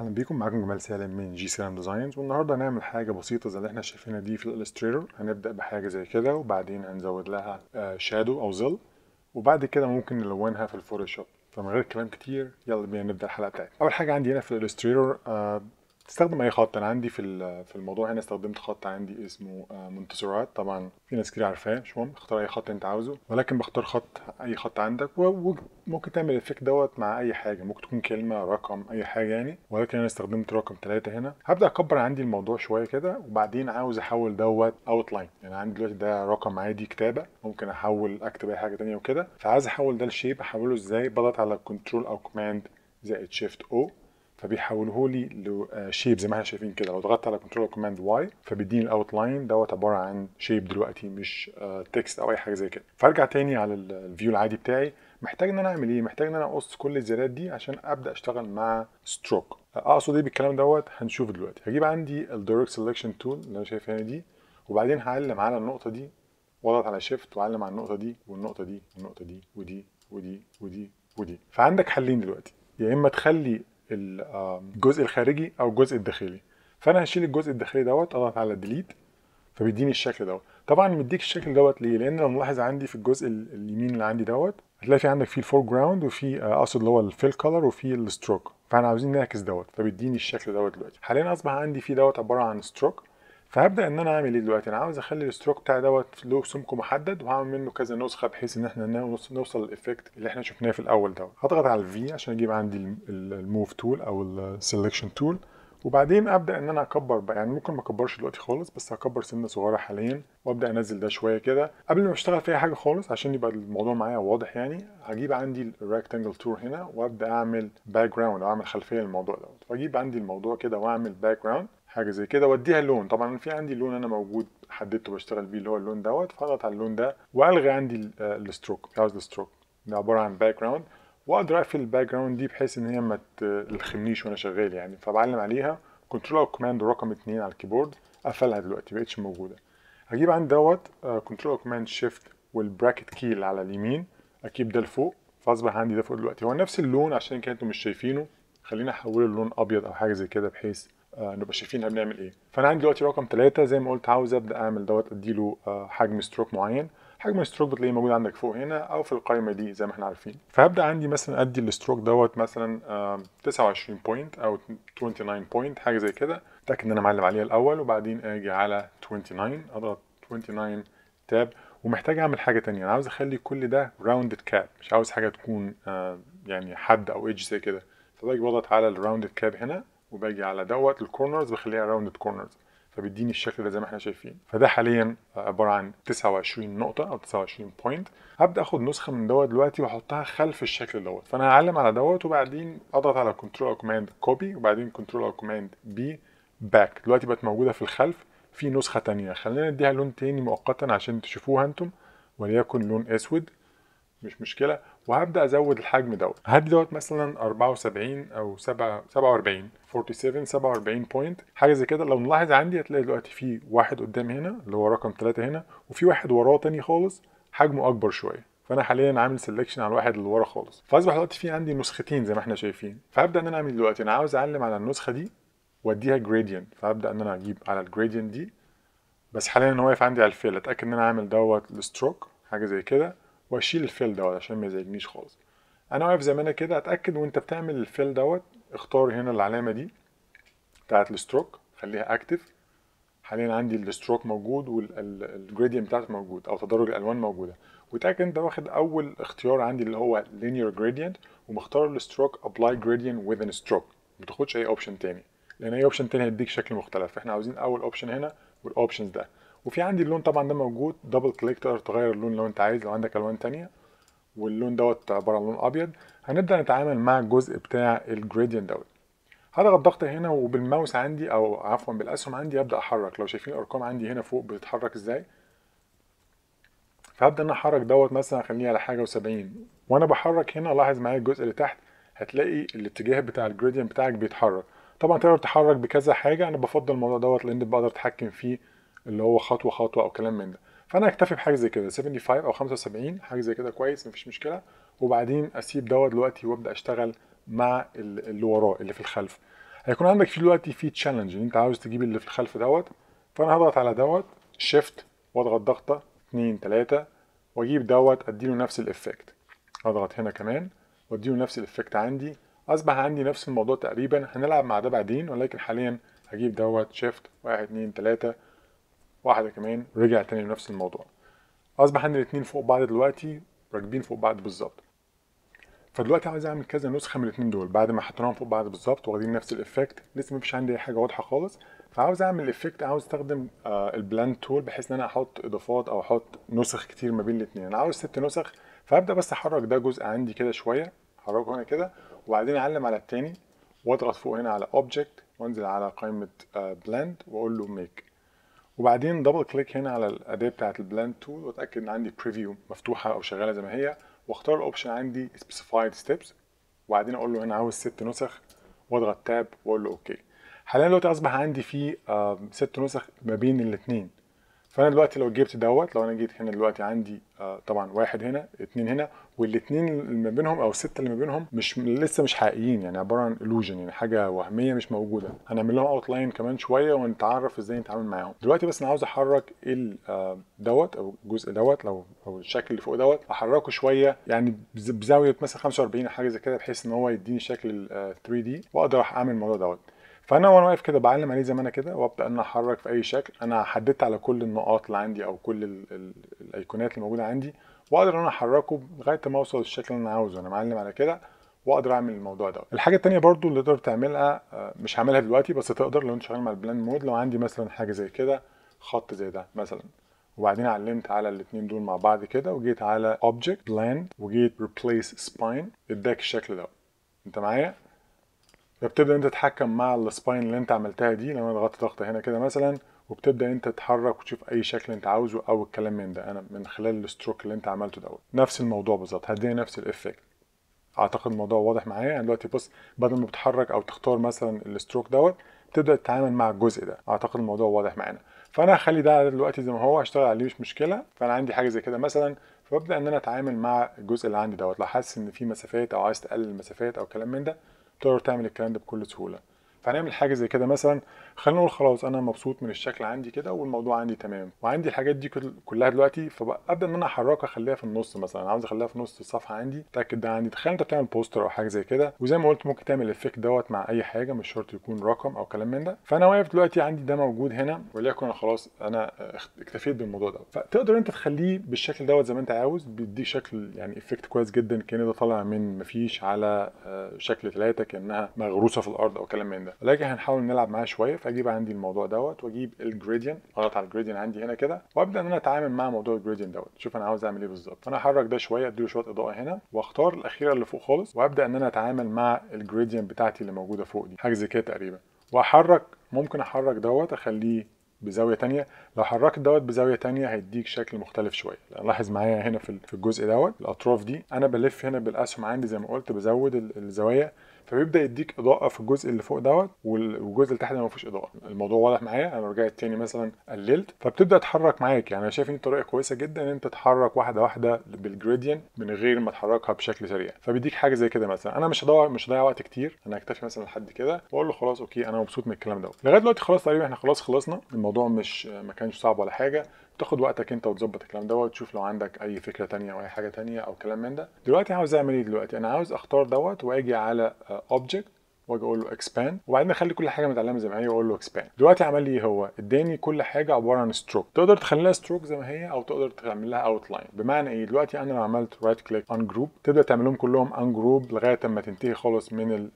أهلا بيكم معاكم جمال سالم من G Salem Designs والنهاردة هنعمل حاجة بسيطة زي اللي إحنا شايفينها دي في ال Illustrator. هنبدأ بحاجة زي كده وبعدين هنزود لها shadow أو ظل وبعد كده ممكن نلونها في ال Photoshop. فمن غير كلام كتير يلا بينا نبدأ الحلقة بتاعتنا. أول حاجة عندي هنا في ال Illustrator تستخدم أي خط؟ أنا عندي في في الموضوع هنا استخدمت خط عندي اسمه Montserrat طبعا في ناس كتير عارفاه مش مهم اختار أي خط أنت عاوزه. ولكن بختار خط أي خط عندك وممكن تعمل ال effect دوت مع أي حاجة. ممكن تكون كلمة رقم أي حاجة يعني. ولكن أنا استخدمت رقم ثلاثة هنا. هبدأ أكبر عندي الموضوع شوية كده وبعدين عاوز أحول دوت outline يعني عندي دلوقتي ده رقم عادي كتابة. ممكن أحول أكتب أي حاجة تانية وكده. فعايز أحول ده ل shape. أحوله إزاي؟ بضغط على control أو command زائد shift O فبيحوله لي ل shape زي ما إحنا شايفين كده. لو ضغطت على control command Y فبيديني ال outline دوت عبارة عن shape دلوقتي مش text أو أي حاجة زي كده. فأرجع تاني على ال view العادي بتاعي. محتاج إن أنا أعمل إيه؟ محتاج إن أنا أقص كل الزرارات دي عشان أبدأ أشتغل مع stroke أقصد إيه بالكلام دوت؟ هنشوف دلوقتي. هجيب عندي ال direct selection tool اللي أنا شايفها هنا دي وبعدين هعلم على النقطة دي. واضغط على shift وأعلم على النقطة دي والنقطة دي والنقطة دي ودي ودي ودي ودي. فعندك حلين دلوقتي. يا إما تخلي الجزء الخارجي أو الجزء الداخلي. فأنا هشيل الجزء الداخلي دوت أضغط على delete فبيديني الشكل دوت. طبعا مديك الشكل دوت ليه؟ لأن لو ملاحظ عندي في الجزء اليمين اللي عندي دوت هتلاقي في عندك فيه ال foreground وفي اقصد اللي هو ال fill color وفي ال stroke فإحنا عاوزين نعكس دوت فبيديني الشكل دوت دلوقتي. حاليا أصبح عندي فيه دوت عبارة عن stroke فهبدأ إن أنا أعمل إيه دلوقتي؟ أنا عاوز أخلي ال stroke بتاعي دوت له سمك محدد وهعمل منه كذا نسخة بحيث إن إحنا نوصل لل effect اللي إحنا شفناه في الأول دوت. هضغط على ال V عشان أجيب عندي ال move tool أو ال selection tool وبعدين أبدأ إن أنا أكبر بقى يعني ممكن ما أكبرش دلوقتي خالص بس هكبر سنة صغيرة حاليا وأبدأ أنزل ده شوية كده. قبل ما أشتغل في أي حاجة خالص عشان يبقى الموضوع معايا واضح يعني هجيب عندي ال rectangle tool هنا وأبدأ أعمل background أو أعمل خلفية للموضوع دوت. فاجيب عندي الموضوع كده وأعمل background حاجة زي كده. وأديها لون طبعا في عندي لون أنا موجود حددته بشتغل بيه اللي هو اللون دوت. فاضغط على اللون ده وألغي عندي ال stroke عاوز ال stroke ده عبارة عن background وأقدر أقفل ال background دي بحيث إن هي ما تلخمنيش وأنا شغال يعني. فبعلم عليها. control أو command رقم 2 على ال keyboard. قفلها دلوقتي مبقتش موجودة. هجيب عندي دوت control أو command shift وال bracket key على اليمين. أجيب ده لفوق. فأصبح عندي ده فوق دلوقتي. هو نفس اللون عشان كده أنتم مش شايفينه. خلينا أحوله للون أبيض أو حاجة زي كده بحيث نبقى شايفين إحنا بنعمل إيه. فأنا عندي دلوقتي رقم ثلاثة زي ما قلت عاوز أبدأ أعمل دوت أديله آه حجم stroke معين. حجم ال stroke بتلاقيه موجود عندك فوق هنا أو في القائمه دي زي ما إحنا عارفين. فهبدأ عندي مثلا أدي ال stroke دوت مثلا آه 29 point أو 29 point حاجة زي كده. أتأكد إن أنا معلم عليها الأول وبعدين آجي على 29 أضغط 29 tab ومحتاج أعمل حاجة تانية. أنا عاوز أخلي كل ده rounded cap مش عاوز حاجة تكون يعني حد أو edge زي كده. فباجي بضغط على ال rounded cap هنا. وباجي على دوت ال corners بخليها rounded corners فبيديني الشكل ده زي ما إحنا شايفين. فده حاليا عبارة عن 29 نقطة أو 29 point هبدأ أخد نسخة من دوت دلوقتي وأحطها خلف الشكل دوت. فأنا هعلم على دوت وبعدين أضغط على control أو command copy وبعدين control أو command B back دلوقتي بقت موجودة في الخلف في نسخة تانية. خلينا نديها لون تاني مؤقتا عشان تشوفوها أنتم وليكن لون أسود. مش مشكلة. وهبدأ أزود الحجم دوت. هدي دوت مثلا 74 أو 7 47 47 47 point حاجة زي كده. لو نلاحظ عندي هتلاقي دلوقتي في واحد قدام هنا اللي هو رقم 3 هنا وفي واحد وراه تاني خالص حجمه أكبر شوية. فأنا حاليا عامل selection على الواحد اللي ورا خالص. فأصبح دلوقتي في عندي نسختين زي ما إحنا شايفين. فهبدأ إن أنا أعمل دلوقتي. أنا عاوز أعلم على النسخة دي وأديها gradient. فهبدأ إن أنا أجيب على ال gradient دي. بس حاليا أنا واقف عندي على ال fill. أتأكد إن أنا عامل دوت ال stroke حاجة زي كده. واشيل ال fill دوت عشان ما يزعجنيش خالص. أنا واقف زي ما أنا كده أتأكد وأنت بتعمل ال fill دوت. اختار هنا العلامة دي بتاعت ال stroke خليها active حاليا عندي ال stroke موجود وال gradient بتاعته موجود أو تدرج الألوان موجودة. وتأكد أنت واخد أول اختيار عندي اللي هو linear gradient ومختار ال stroke apply gradient within stroke. ما تاخدش أي option تاني لأن أي option تاني هيديك شكل مختلف. إحنا عاوزين أول option هنا وال options ده. وفي عندي اللون طبعا ده موجود. double click تقدر تغير اللون لو أنت عايز لو عندك ألوان تانية. واللون دوت عبارة عن لون أبيض. هنبدأ نتعامل مع الجزء بتاع ال gradient دوت. هضغط ضغطه هنا وبالماوس عندي أو عفوا بالأسهم عندي أبدأ أحرك. لو شايفين الأرقام عندي هنا فوق بتتحرك إزاي؟ فهبدأ إن أحرك دوت مثلا أخليه على حاجة و70 وأنا بحرك هنا لاحظ معايا الجزء اللي تحت هتلاقي الاتجاه بتاع ال gradient بتاعك بيتحرك. طبعا تقدر تحرك بكذا حاجة. أنا بفضل الموضوع دوت لأن بقدر أتحكم فيه اللي هو خطوة خطوة أو كلام من ده. فأنا أكتفي بحاجة زي كده 75 أو 75 حاجة زي كده كويس مفيش مشكلة. وبعدين أسيب دوت دلوقتي وأبدأ أشتغل مع اللي وراه اللي في الخلف. هيكون عندك في دلوقتي في challenge إن أنت عاوز تجيب اللي في الخلف دوت. فأنا هضغط على دوت shift واضغط ضغطة 2 3 وأجيب دوت أديله نفس ال effect اضغط هنا كمان وأديله نفس ال effect عندي. أصبح عندي نفس الموضوع تقريبا. هنلعب مع ده بعدين ولكن حاليا هجيب دوت shift 1 2 3 واحدة كمان رجع تاني لنفس الموضوع. اصبح ان الاتنين فوق بعض دلوقتي راكبين فوق بعض بالظبط. فدلوقتي عايز أعمل كذا نسخة من الاتنين دول. بعد ما حطيناهم فوق بعض بالظبط واخدين نفس ال effect لسه مفيش عندي أي حاجة واضحة خالص. فعاوز أعمل effect عاوز أستخدم آه، ال blend tool بحيث إن أنا أحط إضافات أو أحط نسخ كتير ما بين الاتنين. أنا عاوز ست نسخ فأبدأ بس أحرك ده جزء عندي كده شوية أحركه هنا كده وبعدين أعلم على التاني وأضغط فوق هنا على object وأنزل على قائمة آه، blend وأقول له make وبعدين double click هنا على الأداة بتاعه ال blend tool وأتأكد إن عندي preview مفتوحة أو شغالة زي ما هي واختار ال option عندي specified steps وبعدين أقول له هنا عاوز ست نسخ واضغط tab وأقول له okay حاليا دلوقتي أصبح عندي في ست نسخ ما بين الاثنين فأنا دلوقتي لو جبت دوت لو أنا جيت هنا دلوقتي عندي آه طبعا واحد هنا اتنين هنا والاثنين اللي ما بينهم أو الستة اللي ما بينهم مش لسه مش حقيقيين يعني عبارة عن illusion يعني حاجة وهمية مش موجودة. هنعمل لهم outline كمان شوية ونتعرف إزاي نتعامل معاهم. دلوقتي بس أنا عاوز أحرك آه دوت أو الجزء دوت لو أو الشكل اللي فوق دوت أحركه شوية يعني بزاوية مثلا 45 أو حاجة زي كده بحيث إن هو يديني شكل 3 دي وأقدر أعمل الموضوع دوت. فأنا وأنا واقف كده بعلم عليه زي ما أنا كده وأبدأ إن أحرك في أي شكل. أنا حددت على كل النقاط اللي عندي أو كل ال ال الأيقونات اللي موجودة عندي وأقدر إن أنا أحركه لغاية ما أوصل للشكل اللي أنا عاوزه. أنا معلم على كده وأقدر أعمل الموضوع ده الحاجة التانية برضو اللي تقدر تعملها مش هعملها دلوقتي بس تقدر لو أنت شغال مع ال blend mode. لو عندي مثلا حاجة زي كده خط زي ده مثلا. وبعدين علمت على الاثنين دول مع بعض كده وجيت على object blend وجيت replace spine. اداك الشكل ده أنت معايا؟ فبتبدا انت تتحكم مع ال spine اللي انت عملتها دي لو أنا ضغطت ضغطه هنا كده مثلا وبتبدأ انت تتحرك وتشوف أي شكل انت عاوزه أو الكلام من ده. أنا من خلال ال stroke اللي انت عملته دوت. نفس الموضوع بالظبط. هديني نفس ال effect. أعتقد الموضوع واضح معايا. يعني دلوقتي بص بدل ما بتحرك أو تختار مثلا ال stroke دوت تبدا تتعامل مع الجزء ده. أعتقد الموضوع واضح معانا. فأنا هخلي ده دلوقتي زي ما هو اشتغل عليه مش مشكلة. فأنا عندي حاجة زي كده مثلا. فببدأ إن أنا أتعامل مع الجزء اللي عندي دوت. لو حاسس إن في مسافات أو عايز تقلل المسافات أو كلام من ده تقدر تعمل الكلام ده بكل سهولة. فهنعمل حاجة زي كده مثلا خلينا نقول خلاص أنا مبسوط من الشكل عندي كده والموضوع عندي تمام. وعندي الحاجات دي كلها دلوقتي فابدا ان أنا احركها أخليها في النص مثلا عاوز أخليها في نص الصفحة عندي أتأكد ده عندي. تخيل أنت بتعمل poster أو حاجة زي كده وزي ما قلت ممكن تعمل ال effect دوت مع أي حاجة مش شرط يكون رقم أو كلام من ده. فأنا واقف دلوقتي عندي ده موجود هنا وليكن خلاص أنا اكتفيت بالموضوع ده. فتقدر أنت تخليه بالشكل دوت زي ما أنت عاوز بيديك شكل يعني effect كويس جدا كان ده طالع من مفيش على شكل ثلاثة كأنها مغروسة في الأرض أو كلام من ده. لكن هنحاول نلعب معاه شوية فاجيب عندي الموضوع دوت واجيب ال gradient اضغط على ال gradient عندي هنا كده وابدأ إن أنا أتعامل مع موضوع ال gradient دوت. شوف أنا عاوز أعمل إيه بالظبط. فأنا احرك ده شوية أديله شوية إضاءة هنا وأختار الأخيرة اللي فوق خالص وأبدأ إن أنا أتعامل مع ال gradient بتاعتي اللي موجودة فوق دي حاجة زي كده تقريبا. وأحرك ممكن أحرك دوت أخليه بزاوية تانية لو حركت دوت بزاوية تانية هيديك شكل مختلف شوية. لاحظ معايا هنا في الجزء دوت الأطراف دي أنا بلف هنا بالأسهم عندي زي ما قلت بزود الزوايا فبيبدأ يديك إضاءة في الجزء اللي فوق دوت والجزء اللي تحت ما فيهوش إضاءة. الموضوع واضح معايا؟ أنا رجعت تاني مثلا قللت فبتبدأ تتحرك معاك. يعني أنا شايف إن طريقة كويسة جدا إن أنت تتحرك واحدة واحدة بال gradient من غير ما تحركها بشكل سريع. فبيديك حاجة زي كده مثلا. أنا مش هضيع مش هضيع وقت كتير. أنا هكتفي مثلا لحد كده وأقول له خلاص okay أنا مبسوط من الكلام دوت. لغاية دلوقتي خلاص تقريبا إحنا خلاص خلصنا. الموضوع مش ما كانش صعب ولا حاجة. تاخد وقتك انت وتظبط الكلام دوت تشوف لو عندك أي فكرة تانية أو أي حاجة تانية أو كلام من ده. دلوقتي عاوز أعمل إيه دلوقتي؟ أنا عاوز أختار دوت وأجي على object واجي أقول له expand وبعدين اخلي كل حاجة متعلمه زي ما هي واقول له expand دلوقتي عمل لي إيه هو؟ اداني كل حاجة عبارة عن stroke تقدر تخليها stroke زي ما هي أو تقدر تعمل لها outline بمعنى إيه؟ دلوقتي أنا لو عملت right click ungroup تبدا تعملهم كلهم ungroup لغاية أما تنتهي خالص من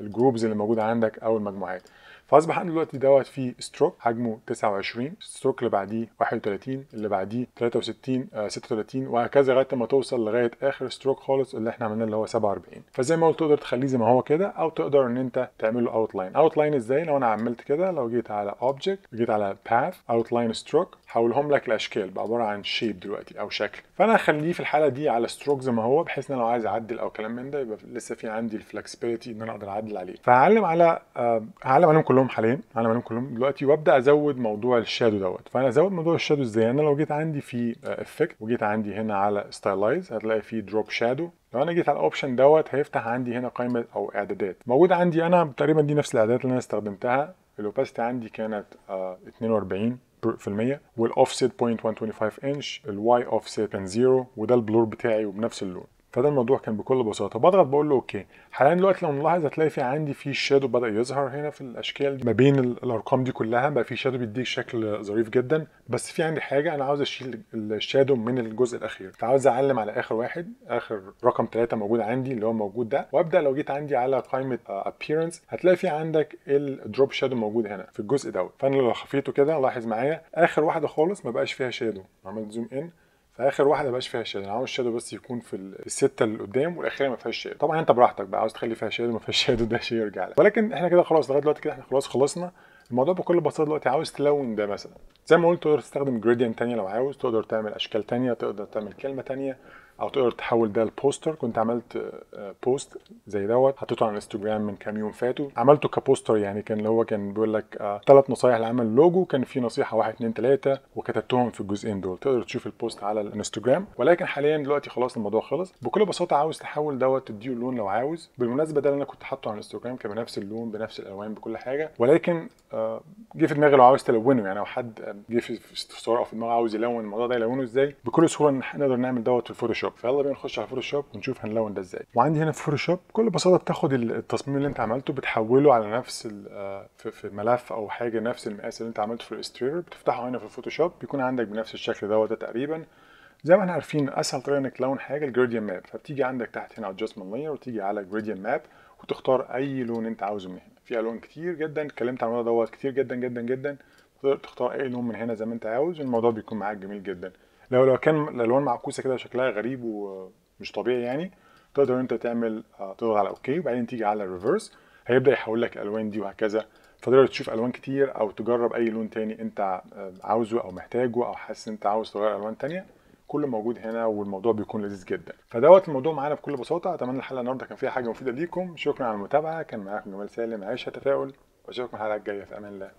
ال groups اللي موجودة عندك أو المجموعات. فأصبح عندي دلوقتي دوت فيه stroke حجمه 29 ال stroke اللي بعديه 31 اللي بعديه 63 آه 36 وهكذا لغاية ما توصل لغاية آخر stroke خالص اللي إحنا عملناه اللي هو 47 فزي ما قلت تقدر تخليه زي ما هو كده أو تقدر ان انت تعمل له outline outline إزاي؟ لو أنا عملت كده لو جيت على object جيت على path outline stroke حولهم لك لأشكال. بعباره عن shape دلوقتي أو شكل. فأنا هخليه في الحالة دي على stroke زي ما هو بحيث إن أنا لو عايز أعدل أو كلام من ده يبقى لسه في عندي ال flexibility إن أنا أقدر أعدل عليه. فهعلم على آه هعلم عليهم كلهم حاليا. هعلم عليهم كلهم دلوقتي وأبدأ أزود موضوع ال shadow دوت. فأنا أزود موضوع ال shadow إزاي؟ أنا لو جيت عندي في effect وجيت عندي هنا على stylize هتلاقي في drop shadow لو أنا جيت على ال option دوت هيفتح عندي هنا قائمة أو إعدادات. موجود عندي أنا تقريبا دي نفس الإعدادات اللي أنا استخدمتها. ال opacity عندي كانت آه 42 في المية. والاوفست 0.125 انش ال Y offset كان zero وده ال blur بتاعي وبنفس اللون. فده الموضوع كان بكل بساطة. بضغط بقول له okay. حاليا دلوقتي لو نلاحظ هتلاقي في عندي في shadow بدأ يظهر هنا في الأشكال دي. ما بين الأرقام دي كلها بقى في shadow بيديك شكل ظريف جدا. بس في عندي حاجة أنا عاوز أشيل ال shadow من الجزء الأخير. فعاوز أعلم على آخر واحد. آخر رقم ثلاثة موجود عندي اللي هو موجود ده. وأبدأ لو جيت عندي على قائمة appearance هتلاقي في عندك ال drop shadow موجود هنا في الجزء دوت. فأنا لو خفيته كده لاحظ معايا آخر واحدة خالص ما بقاش فيها shadow عملت zoom in فآخر واحدة مبقاش فيها shadow أنا عاوز ال shadow بس يكون في الستة اللي قدام والأخيرة ما فيهاش shadow طبعا أنت براحتك بقى عاوز تخلي فيها shadow ما فيهاش shadow ده شيء يرجع لك. ولكن إحنا كده خلاص لغاية دلوقتي كده إحنا خلاص خلصنا. الموضوع بكل بساطة دلوقتي عاوز تلون ده مثلا. زي ما قلت تقدر تستخدم gradient تانية لو عاوز تقدر تعمل أشكال تانية تقدر تعمل كلمة تانية. أو تقدر تحول ده ل poster كنت عملت post زي دوت حطيته على الانستجرام من كام يوم فاتوا. عملته ك poster يعني كان اللي هو كان بيقول لك ثلاث نصايح لعمل اللوجو كان في نصيحة واحد اتنين تلاتة وكتبتهم في الجزئين دول. تقدر تشوف ال post على الانستجرام. ولكن حاليا دلوقتي خلاص الموضوع خلص. بكل بساطة عاوز تحول دوت تديه لون لو عاوز. بالمناسبة ده اللي أنا كنت حاطه على الانستجرام كان بنفس اللون بنفس الألوان بكل حاجة. ولكن جه في دماغي لو عاوز تلونه. يعني لو حد جه في استفسار أو في دماغه عاوز يلون الموضوع ده يلونه إزاي؟ بكل سهولة نقدر نعمل دوت في ال Photoshop. فيلا بينا نخش على Photoshop ونشوف هنلون ده إزاي. وعندي هنا في Photoshop بكل بساطة بتاخد التصميم اللي أنت عملته بتحوله على نفس في ملف أو حاجة نفس المقاس اللي أنت عملته في ال Illustrator بتفتحه هنا في ال Photoshop بيكون عندك بنفس الشكل دوت تقريبا. زي ما إحنا عارفين أسهل طريقة إنك تلون حاجة ال gradient map فبتيجي عندك تحت هنا adjustment layer وتيجي على gradient map وتختار أي لون أنت عاوزه من هنا. في ألوان كتير جدا اتكلمت عن الموضوع دوت كتير جدا جدا جدا. تقدر تختار أي لون من هنا زي ما أنت عاوز والموضوع بيكون معاك جميل جدا. لو لو كان الالوان معكوسة كده شكلها غريب ومش طبيعي يعني تقدر أنت تعمل تضغط على okay وبعدين تيجي على ال reverse هيبدأ يحول لك الالوان دي وهكذا. فتقدر تشوف ألوان كتير أو تجرب أي لون تاني أنت عاوزه أو محتاجه أو حاسس أنت عاوز تغير ألوان تانية كله موجود هنا والموضوع بيكون لذيذ جدا. فدوت الموضوع معانا بكل بساطة. أتمنى الحلقة النهارده كان فيها حاجة مفيدة ليكم. شكرا على المتابعة. كان معاكم جمال سالم. عيشه تفاؤل. وأشوفكم الحلقة الجاية. في أمان الله.